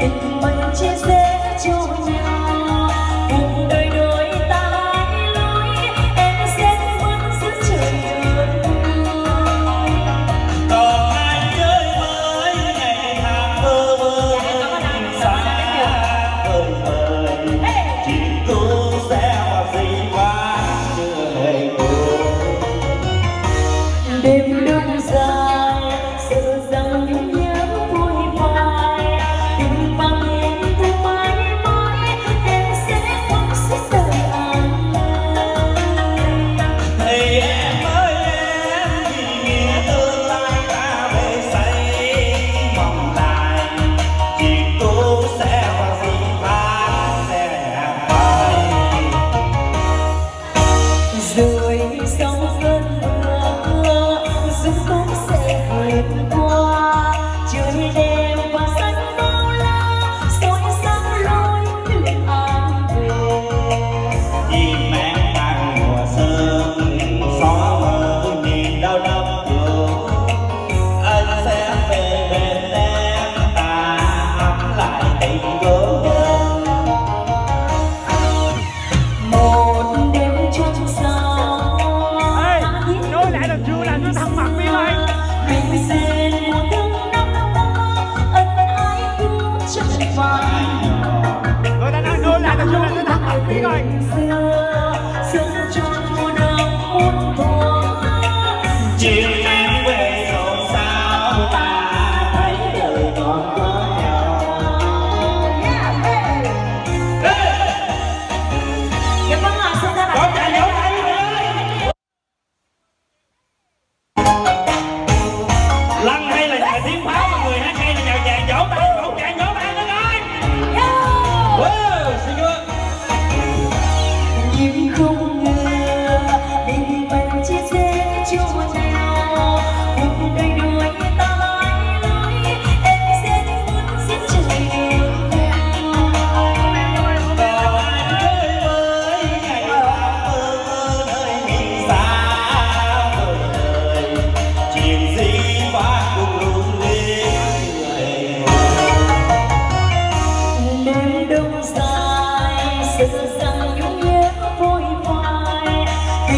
in rồi sông xanh người ta đang đưa lại ta chưa lại, tôi thắng mặt đi rồi.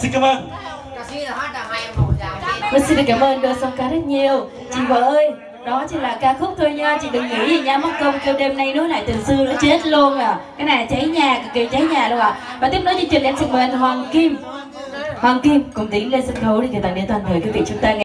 Xin cảm ơn. Mình xin được cảm ơn đôi song ca rất nhiều. Chị vợ ơi, đó chỉ là ca khúc thôi nha. Chị đừng nghĩ gì nha, mất công kêu đêm nay nối lại tình xưa nó chết luôn à. Cái này cháy nhà, cực kỳ cháy nhà luôn à và tiếp nối chương trình, em xin mời anh hoàng kim. Hoàng kim cùng tiến lên sân khấu để tặng đến toàn thể quý vị chúng ta nghe.